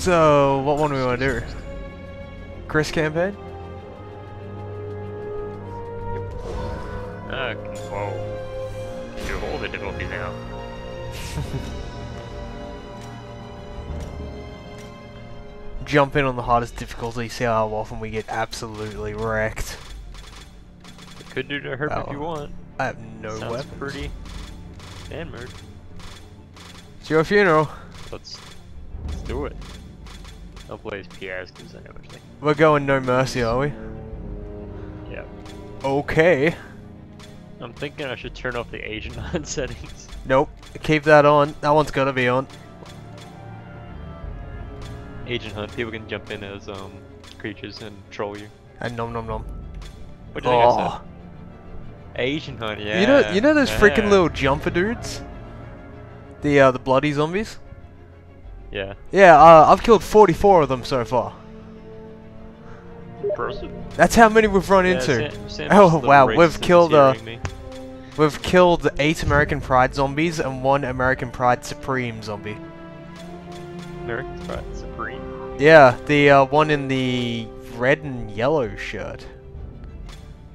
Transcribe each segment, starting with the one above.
So, what one do we want to do? Chris campaign? Uh, whoa. Can do all the difficulties now. Jump in on the hardest difficulty, see how often we get absolutely wrecked. Could do to herp if you Oh. want. I have no Sounds weapons. pretty. Hammered. It's your funeral. Let's let's do it. I'll play as PS because I know everything. We're going no mercy, are we? Yeah. Okay. I'm thinking I should turn off the agent hunt settings. Nope. Keep that on. That one's gotta be on. Agent hunt, people can jump in as um creatures and troll you. And nom nom nom. What do you think I Oh. said? Agent hunt, yeah. You know, you know those freaking little jumper dudes? The uh, the bloody zombies. Yeah. Yeah, uh, I've killed 44 of them so far. Person. That's how many we've run Yeah, into. Sam- Sam's Oh, just a little wow, we've killed, uh, me. We've killed eight American Pride zombies and one American Pride Supreme zombie. American Pride Supreme. Yeah, the uh, one in the red and yellow shirt.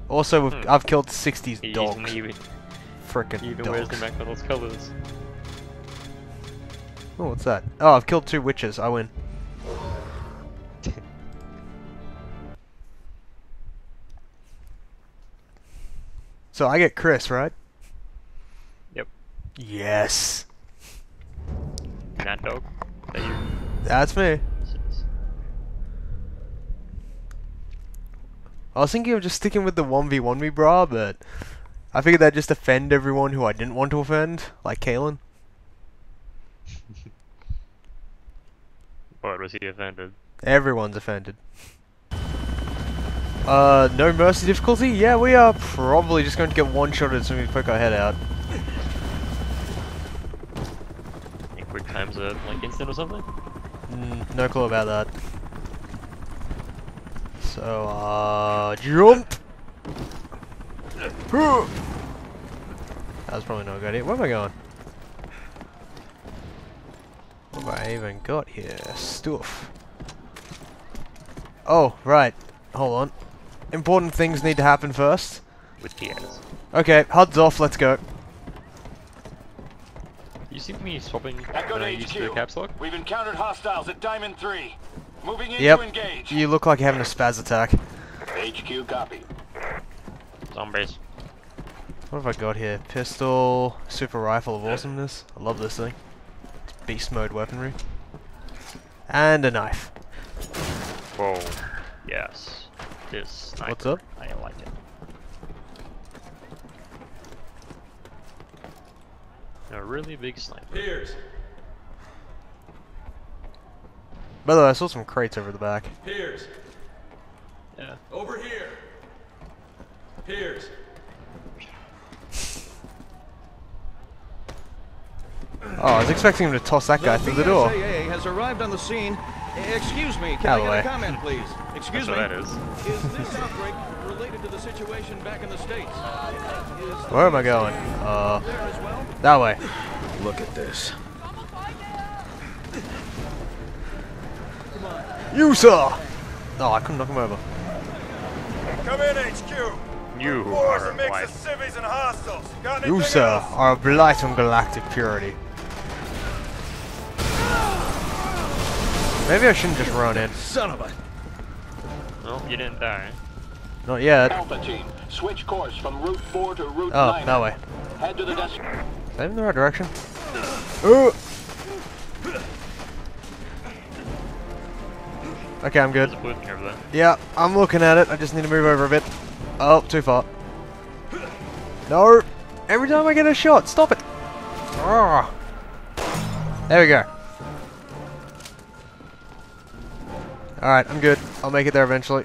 Also, we've, Hmm. I've killed 60s dogs. even, even, Frickin' he even wears the McDonald's colors. Oh, what's that? Oh, I've killed two witches. I win. So I get Chris, right? Yep. Yes. Nat dog. That you. That's me. I was thinking of just sticking with the 1v1 me bra, but I figured that'd just offend everyone who I didn't want to offend, like Kalen. Was he offended? Everyone's offended. Uh, no mercy difficulty? Yeah, we are probably just going to get one-shotted as soon as we poke our head out. Any quick times a like instant or something? Mm, no clue about that. So, uh, jump! That was probably not a good idea. Where am I going? What have I even got here? Stuff. Oh, right. Hold on. Important things need to happen first. With PS. Okay, HUD's off, let's go. You see me swapping Echo when to I use the HQ. caps lock? We've encountered hostiles at Diamond 3. Moving in Yep. to engage. You look like you're having a spaz attack. HQ copy. Zombies. What have I got here? Pistol, super rifle of awesomeness. I love this thing. It's beast mode weaponry. And a knife. Whoa. Yes. This sniper. What's up? I like it. A really big sniper. Piers, By the way, I saw some crates over the back. Piers, Yeah. over here. Piers, Oh, I was expecting him to toss that guy through the door. BSAA has arrived on the scene. Excuse me, can Out I of the get a comment, please? Excuse That's me. what that is. Is this outbreak related to the situation back in the States? Where am I going? Uh, well? that way. Look at this. You, sir! Oh, I couldn't knock him over. Come in, HQ. You are a mix of civvies and hostiles. You, sir, else? are a blight on galactic purity. Maybe I shouldn't just run in. Son of a. No, you didn't die. Not yet. Alpha team, switch course from Route 4 to Route Oh, 9. that way. Head to the desk. Is that in the right direction? Ooh. Okay, I'm good. There's a blue thing over there. Yeah, I'm looking at it. I just need to move over a bit. Oh, too far. No! Every time I get a shot, stop it! Ah. There we go. Alright, I'm good. I'll make it there eventually.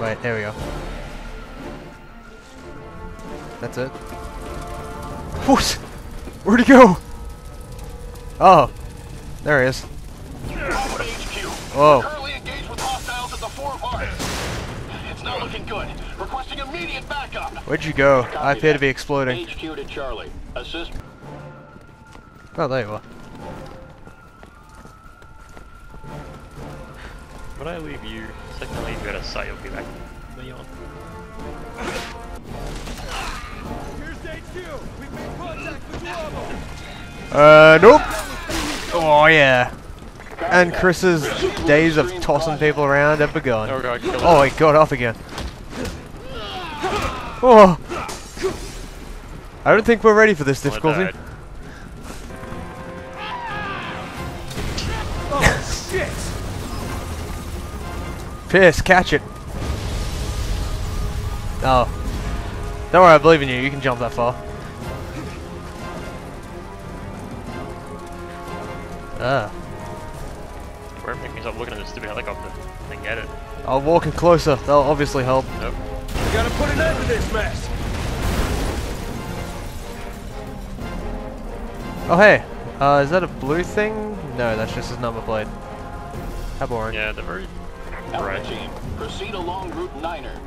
Wait, there we go. That's it. What? Where'd he go? Oh. There he is. Alpha to HQ. Whoa. Currently engaged with hostiles at the Fort Mart. It's not looking good. Requesting immediate backup. Where'd you go? I appear to be exploding. HQ to Charlie. Assist. Oh, there you are. When I leave you, Secondly, I you at a site, you'll be back. Leon. Here's HQ. We've made contact with Bravo. Uh, nope. Oh yeah. And Chris's days of tossing people around have begun. Oh god, Oh, he got off again. Oh. I don't think we're ready for this Well, I difficulty. Died. Piss, catch it. Oh. Don't worry, I believe in you. You can jump that far. Ah. Where make me stop looking at this stupid helicopter and get it. I'll walk in closer. That'll obviously help. Nope. We gotta put an end to this mess. Oh hey, uh, is that a blue thing? No, that's just his number plate. How boring. Yeah, they're very Alpha bright. team, proceed along Route 9er.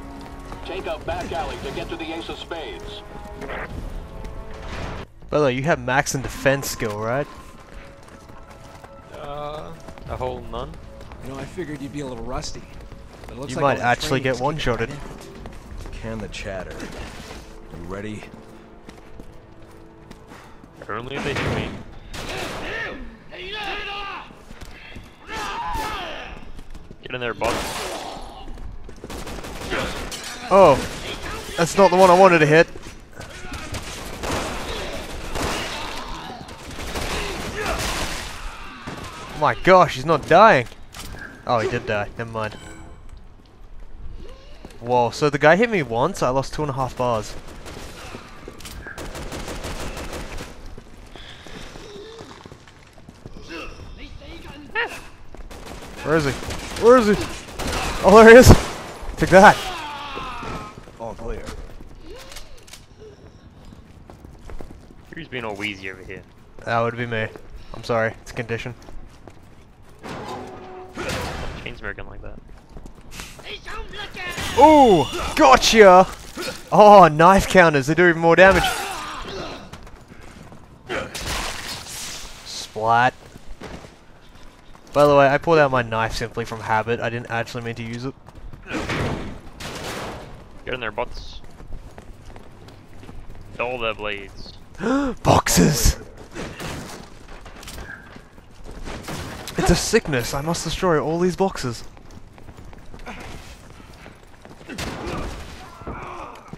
Take a back alley to get to the Ace of Spades. By the way, you have max in defense skill, right? Uh, a whole none. You know, I figured you'd be a little rusty. But it looks You like might actually get one-shotted. kicking in. Can the chatter. You ready? Only if they hit me. In bud. Oh, that's not the one I wanted to hit. Oh my gosh, he's not dying. Oh, he did die. Never mind. Whoa, so the guy hit me once, I lost two and a half bars. Where is he? Where is he? Oh, there he is! Take that! All clear. Who's being all wheezy over here? That would be me. I'm sorry, it's a condition. Chain smoking like that. Ooh! Gotcha! Oh, knife counters, they do even more damage. Splat. By the way, I pulled out my knife simply from habit. I didn't actually mean to use it. Get in there, butts. All their blades. Boxes! It's a sickness. I must destroy all these boxes.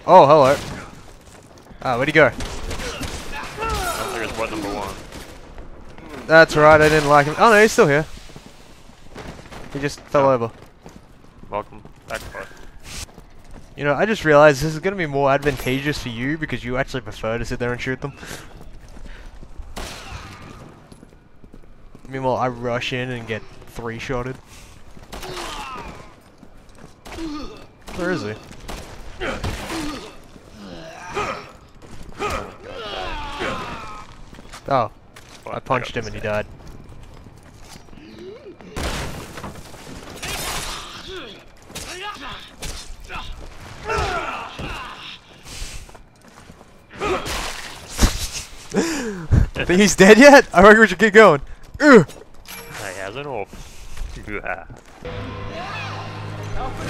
Oh, hello. Ah, where'd he go? I think it's number one. That's right, I didn't like him. Oh no, he's still here. He just fell over. Welcome back, bud. You know, I just realized this is going to be more advantageous for you because you actually prefer to sit there and shoot them. Meanwhile, I rush in and get three-shotted. Where is he? Oh, I punched him and he died. Think he's dead yet? I reckon we should keep going. Ugh. He has an orb.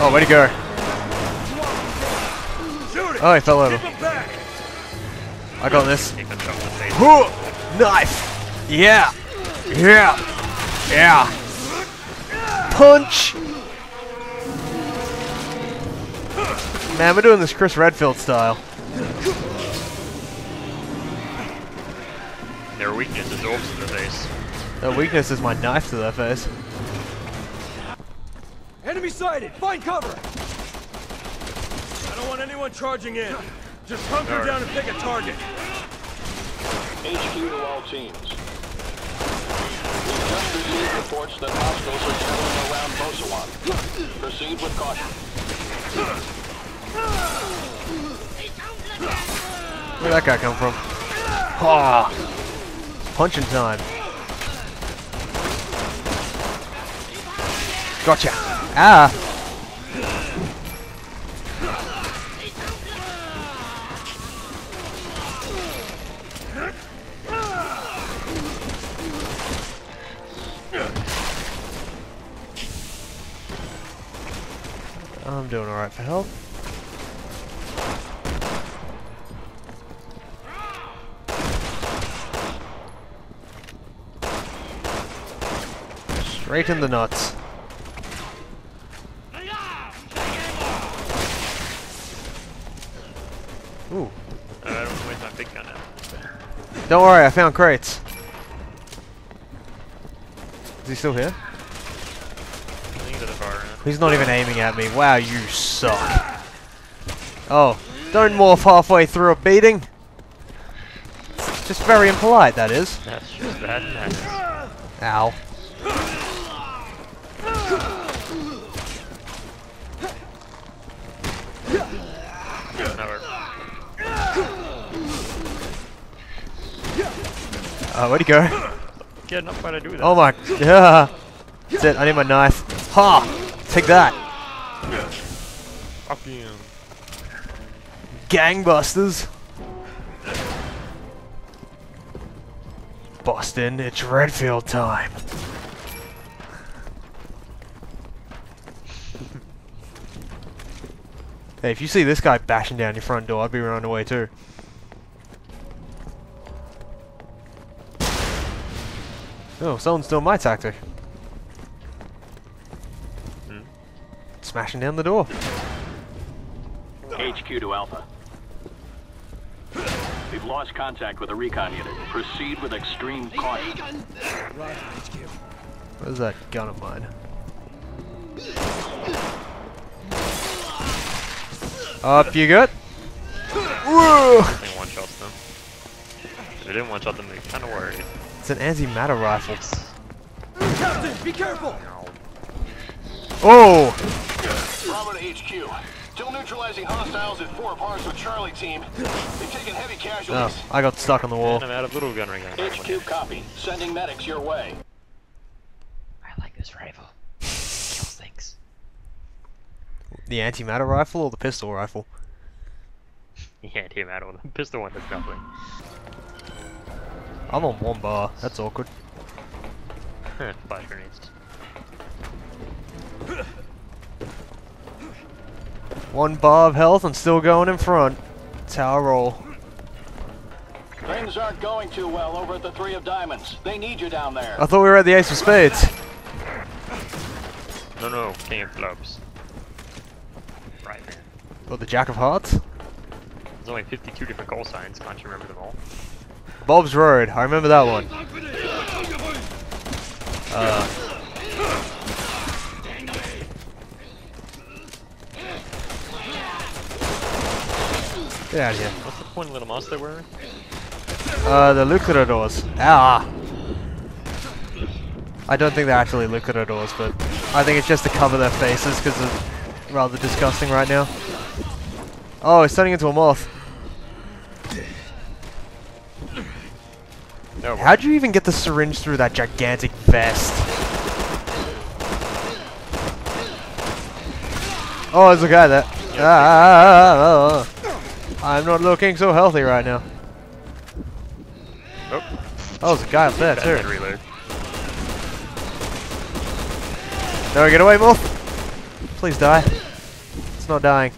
Oh, where'd he go? Oh, he fell over. I got this. Take a shot in the face. Huh! Knife! Yeah! Yeah! Yeah! Punch! Man, we're doing this Chris Redfield style. Their weakness is orbs in the face. The weakness is my knife to their face. Enemy sighted. Find cover. I don't want anyone charging in. Just hunker Alright. down and pick a target. HQ to all teams. We just received reports that hostiles are settling around Mosawan. Proceed with caution. Where'd that guy come from? Ah! Punching time. Gotcha! Ah! I'm doing alright for health. Straight in the nuts. Ooh. Uh, I don't waste my big gun now. Don't worry, I found crates. Is he still here? I think to the far end. He's not even aiming at me. Wow, you suck. Oh, don't morph halfway through a beating. Just very impolite, that is. That's just bad manners. Ow. Never. Uh, where'd he go? Get enough why I do that. Oh my. Yeah. That's it, I need my knife. Ha! Take that. Fuck you. Gangbusters. Boston, it's Redfield time. hey, if you see this guy bashing down your front door, I'd be running away too. Oh, someone stole my tactic. Hmm. Smashing down the door. HQ to Alpha. We've lost contact with the recon unit. Proceed with extreme caution. Roger, Where's that gun of mine? Up you good? Whoa! They one shot them. If they didn't one shot them, they kind of worried. It's an anti-matter rifle. Captain, be careful! Oh! Bravo to HQ. Still neutralizing hostiles at four parts with Charlie team. They've taken heavy Oh, casualties. I got stuck on the wall. And I'm out of little gun ring. HQ copy. Sending medics your way. I like this rifle. Kills things. The antimatter rifle or the pistol rifle? Yeah, it came out on the pistol one does nothing. I'm on one bar. That's awkward. Flash grenades. One bar of health and still going in front. That's how I roll. Things aren't going too well over at the Three of Diamonds. They need you down there. I thought we were at the Ace of Spades. No, no, King of Clubs. Right, man. Or the Jack of Hearts? There's only 52 different call signs. Can't you remember them all? Bob's Road. I remember that one. Uh, get out of here. What's the point of little mouse they're wearing? Uh, the luchadors. Ah! I don't think they're actually luchadors, but I think it's just to cover their faces because they're rather disgusting right now. Oh, it's turning into a moth. No, How'd you even get the syringe through that gigantic vest? Oh, there's a guy there. Ah, ah, ah, ah. I'm not looking so healthy right now. Oh, Oh, there's a guy up there too. reload. No, get away, Wolf! Please die. It's not dying.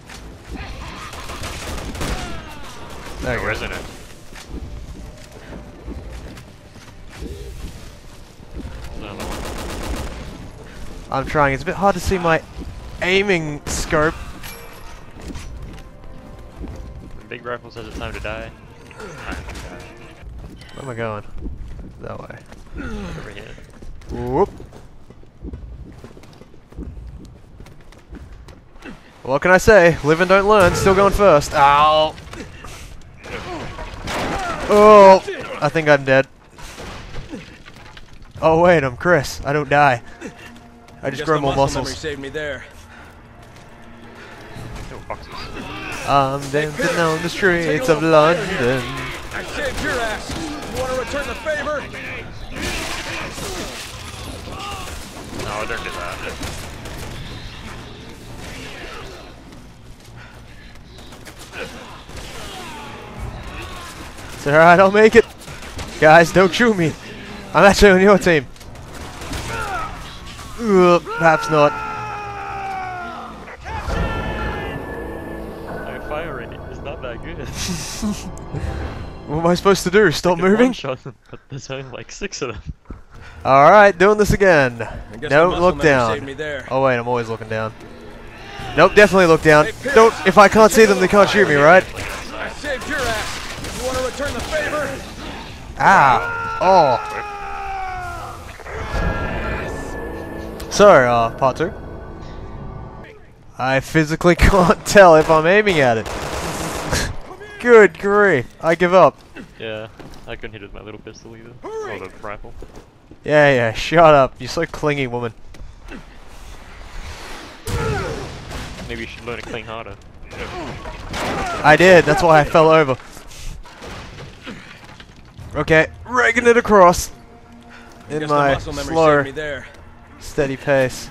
There you No, go. isn't it? Another one. I'm trying. It's a bit hard to see my aiming scope. Big Rifle says it's time to die. Time to die. Where am I going? That way. Over here. Whoop. What can I say? Live and don't learn. Still going first. Ow. Oh, I think I'm dead. Oh wait, I'm Chris. I don't die. I just Guess grow more muscle memory muscles. saved me there. No foxes. I'm dancing on the streets of London. I saved your ass. You want to return the favor? No, I don't do that. It's alright, I'll make it. Guys, don't shoot me. I'm actually on your team. Uh, perhaps not. My fire rate is not that good. what am I supposed to do? Stop moving? Shot them, but there's only like six of them. All right, doing this again. Don't look down. Oh wait, I'm always looking down. Nope, definitely look down. Hey, Don't. If I can't see them, they can't shoot me, right? I saved your ass. You want to return the favor? Ah. Oh. So, uh, part two. I physically can't tell if I'm aiming at it. Good grief, I give up. Yeah, I couldn't hit it with my little pistol either. Or the rifle. Yeah, yeah, shut up. You're so clingy, woman. Maybe you should learn to cling harder. I did, that's why I fell over. Okay, raking it across. In guess my the muscle memory slow, saved me there. steady pace.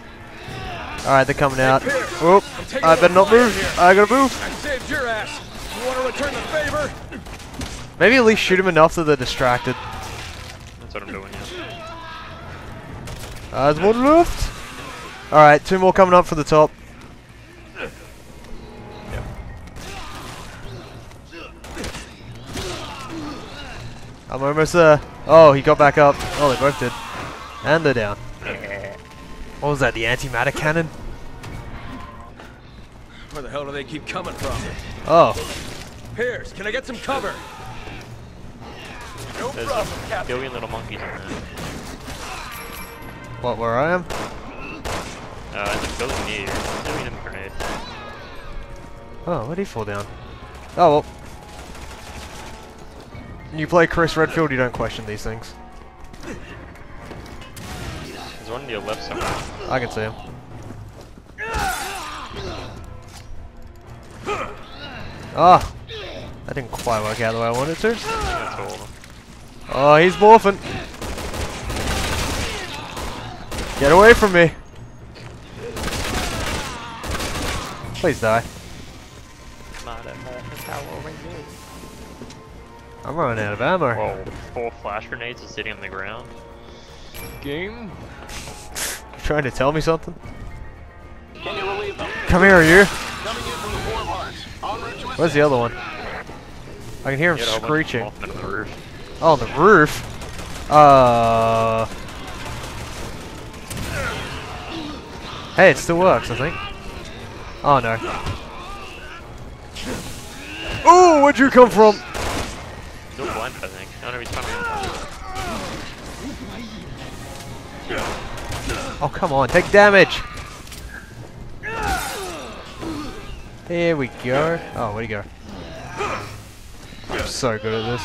Alright, they're coming out. Piers, Oop, I'm taking I a better not move. here. I gotta move. I saved your ass. You want to return the favor? Maybe at least shoot them enough that they're distracted. That's what I'm doing, yeah. Uh, there's one left. Alright, two more coming up for the top. I'm almost there. Oh, he got back up. Oh, they both did. And they're down. What was that, the antimatter cannon? Where the hell do they keep coming from? Oh, Piers, can I get some cover? No There's a billion little monkeys in there. what, where I am? Uh, there's a building near you. Doing a grenade. Oh, where'd he fall down? Oh, well. When you play Chris Redfield, you don't question these things. There's one to your left somewhere. I can see him. Ah! That didn't quite work out the way I wanted to. That's all. Oh, he's morphing. Get away from me. Please die. I'm running out of ammo. Whoa, four flash grenades are sitting on the ground. Game? You Trying to tell me something? Can you relieve them? Come here, you. Coming in from the four parts. En route to Where's the other one? I can hear him You had a whole bunch of screeching. Mothman on the roof. Oh, the roof. Uh. Hey, it still works, I think. Oh no. Ooh, where'd you come from? Still blind, I think. I don't know if he's coming. Oh, come on, take damage. Here we go. Oh, where'd he go? I'm so good at this.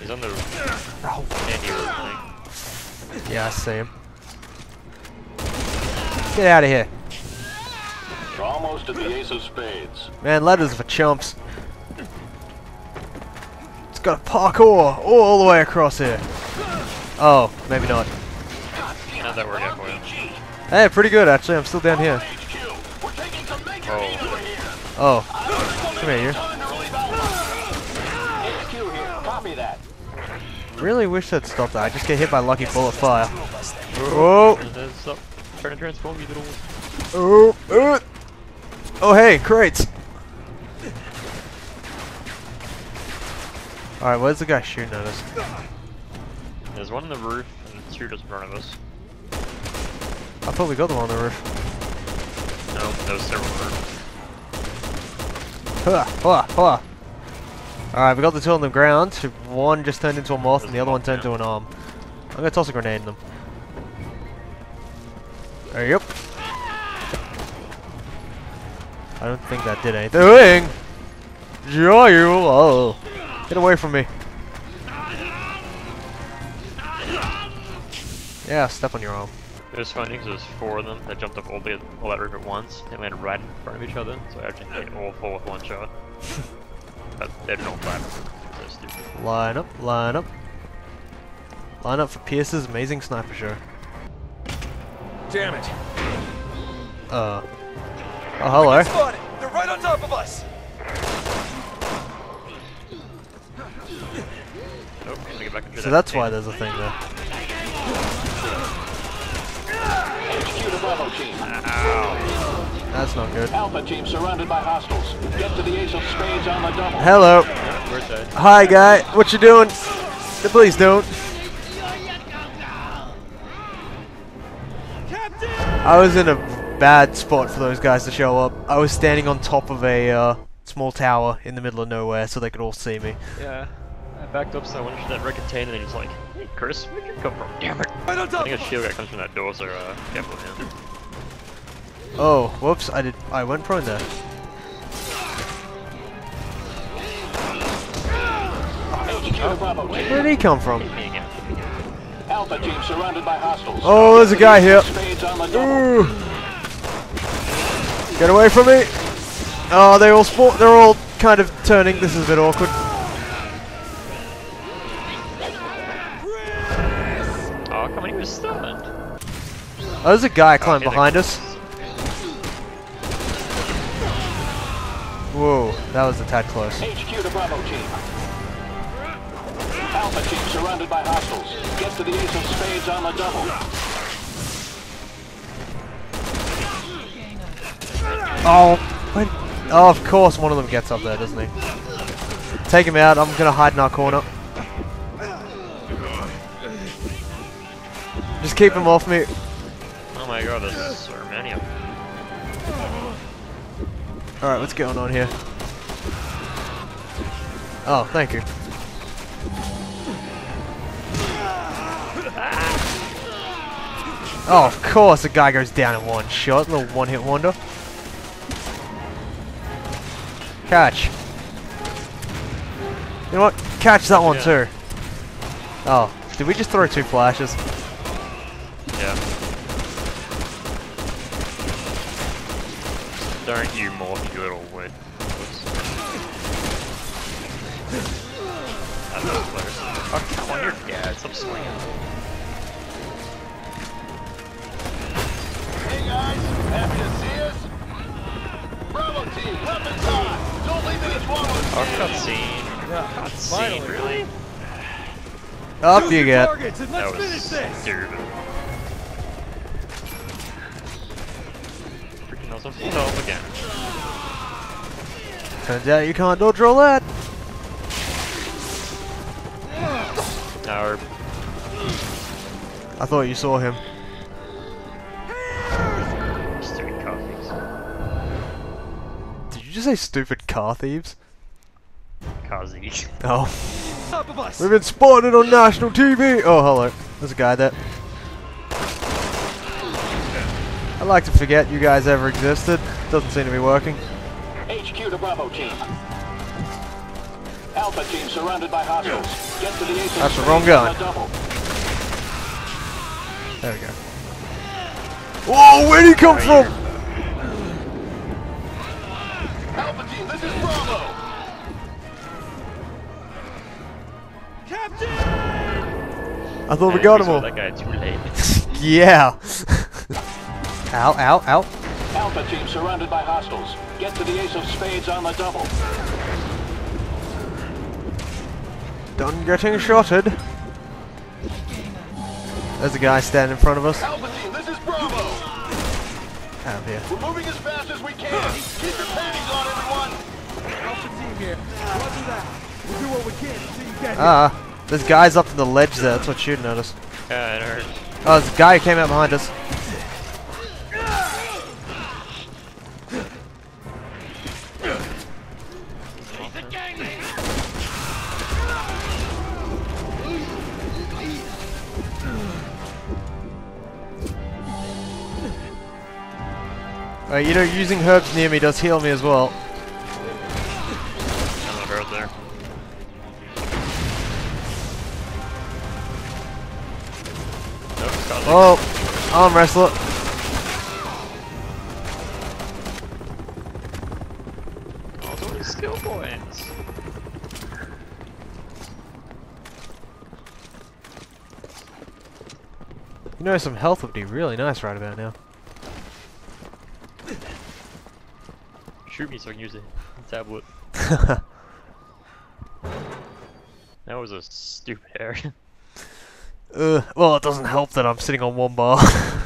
He's on the Oh, candy roof yeah, I see him. Get out of here. You're almost at the ace of spades. Man, ladders for chumps. It's got a parkour all the way across here. Oh, maybe not. How'd that work out for you? Hey, pretty good actually. I'm still down here. HQ, we're taking some major Oh. heat over here. Oh, come here, you. Time to relieve Alpha. HQ here. Really wish that stopped that. I just get hit by lucky bullet fire. Oh, stop trying to transform you little. oh, oh. Oh, hey, crates. All right, where's the guy shooting at us? There's one on the roof and two just in front of us. I thought we got one on the roof. No, there's several on the roof. Hua, hua. Alright, we got the two on the ground. One just turned into a moth and the other one turned into an arm. I'm gonna toss a grenade in them. There you go. I don't think that did anything. Yeah, you. Oh. Get away from me. Yeah, step on your arm. It was funny because there's four of them that jumped up all, the, all that roof at once and landed right in front of each other, so I actually hit all four with one shot. but they didn't all fly. So stupid. Line up, line up. Line up for Piers's amazing sniper show. Damn it. Uh. Oh, hello. Spotted! They're right on top of us! Nope, I'm gonna get back into So that's why there's a thing there. Bravo team. Ow. That's not good. Alpha team surrounded by hostiles. Get to the ace of spades on the double. Hello. Where's? Hi, guy. What you doing? Please don't. I was in a bad spot for those guys to show up. I was standing on top of a uh, small tower in the middle of nowhere so they could all see me. Yeah. I backed up so I went into that red container and he's like, Hey Chris, where'd you come from? Damn it. I I think a shield guy comes from that door, so uh, careful of him. Oh, whoops! I did. I went prone there. HQ to Bravo. Where did he come from? Alpha team surrounded by hostiles. Oh, there's a guy here. Spades on the double. Ooh. Get away from me! Oh, they all spawn. They're all kind of turning. This is a bit awkward. Oh, come on, he was stunned. Oh, there's a guy oh, climbing Okay, behind us. Whoa, that was a tad close. HQ to Bravo team. Alpha team surrounded by hostiles. Get to the ace of spades on the double. Oh, when, oh, of course one of them gets up there, doesn't he? Take him out. I'm gonna hide in our corner. Just keep him off me. Oh my god, there's so many of them. All right, what's going on here? Oh, thank you. Oh, of course, the guy goes down in one shot. Little one-hit wonder. Catch. You know what? Catch that one Yeah. too. Oh, did we just throw two flashes? Yeah. Don't you morph, you little wood. That's not close. Oh, come on, you're dead. Stop swinging. Hey guys, happy to see us. Bravo team, weapons high. Don't leave any swallows. Oh, cutscene. Cutscene, really? Up you get. Targets and That let's was finish this. stupid. Freaking awesome. No, again. Turns out you can't dodge roll that. Our I thought you saw him. stupid car thieves. Did you just say stupid car thieves? Kazi. Oh. Top of. We've been spotted on national TV! Oh, hello. There's a guy there. I like to forget you guys ever existed. Doesn't seem to be working. HQ to Bravo team. Alpha team surrounded by hostiles. Get to the ace That's the wrong on gun. There we go. Whoa, where'd he come from? Alpha team, this is Bravo. Captain! I thought we got him saw all. That guy too late. Yeah. Ow, ow, ow. Alpha team surrounded by hostiles. Get to the ace of spades on the double. Done getting shotted. There's a guy standing in front of us. Alpha team, this is Bravo. Out of here. We're moving as fast as we can. Keep your panties on, everyone. Alpha team here. Roger that. We'll do what we can until you get here. Ah, there's guys up in the ledge there. That's what you'd notice. Yeah, it hurt. Oh, there's a guy who came out behind us. Uh, you know, using herbs near me does heal me as well. I'm not there. Nope, Oh, arm wrestler. Oh, skill points. You know, some health would be really nice right about now. Shoot me so I can use the tablet. That was a stupid error. Uh, well, it doesn't help that I'm sitting on one bar.